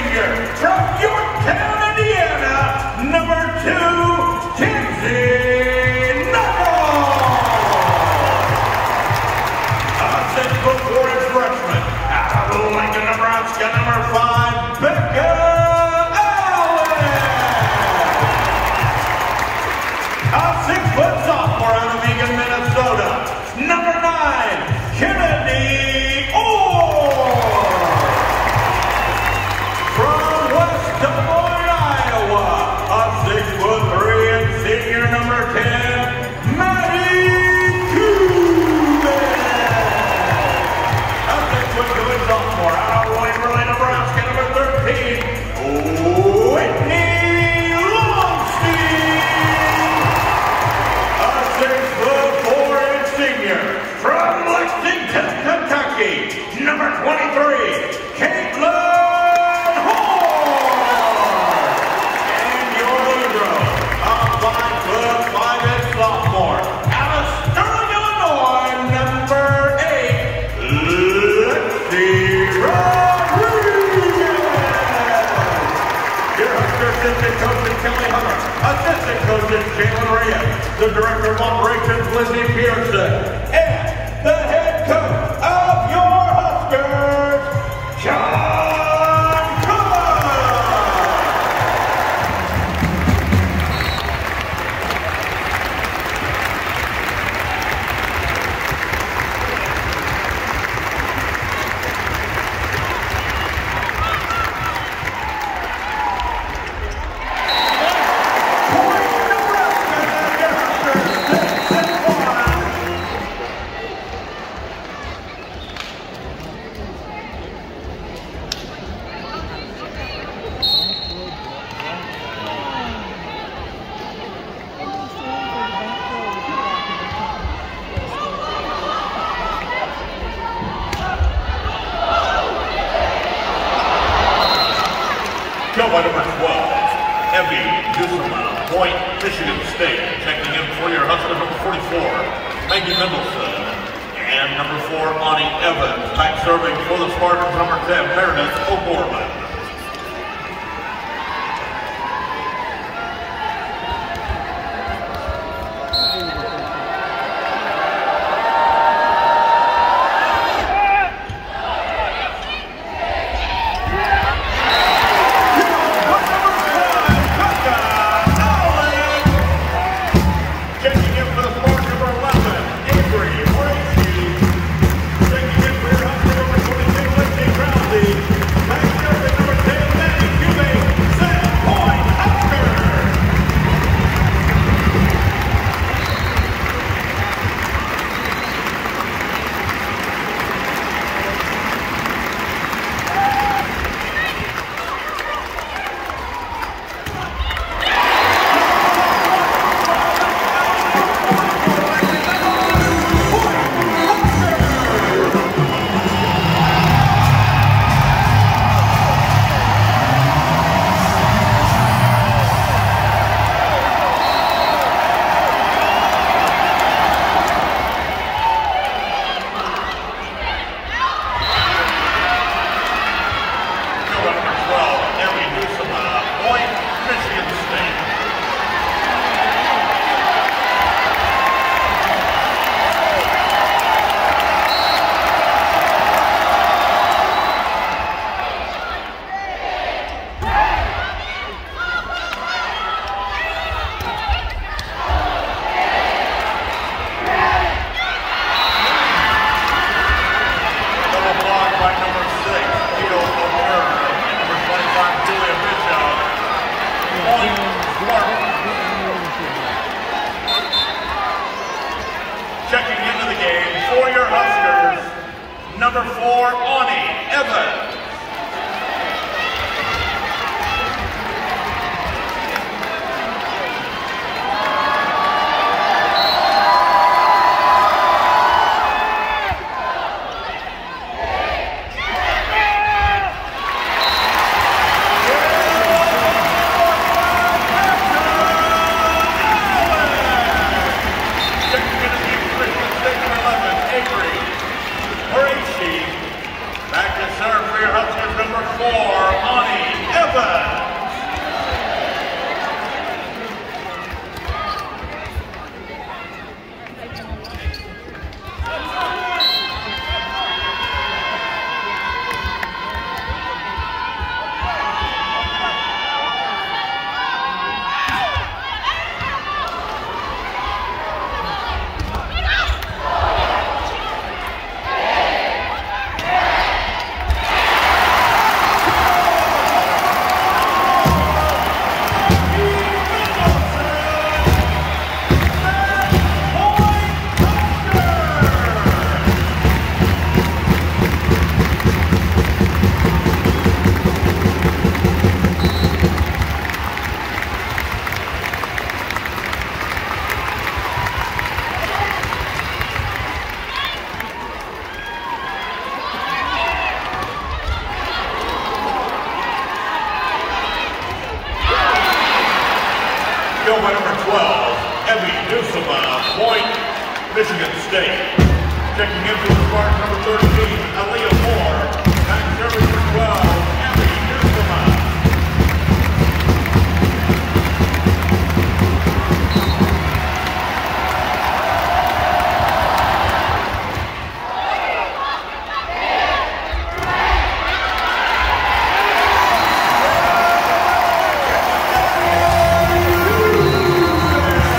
senior from Yorktown, Indiana, number two, Kenzie Knuckles. A six foot freshman out of Lincoln, Nebraska, number five. the director of operations, Lindsay Pearson. Number 12. Evie Newsom out of Point, Michigan State, checking in for your Huskers, number 44, Maggie Mendelson. And number four, Ani Evans, back serving for the Spartans, number 10, Meredith O'Gorman. Number four, Lonnie Evans. Number 12, Evie Newsoma, Point, Michigan State. Checking in for the Spartan number 13, Aaliyah Moore,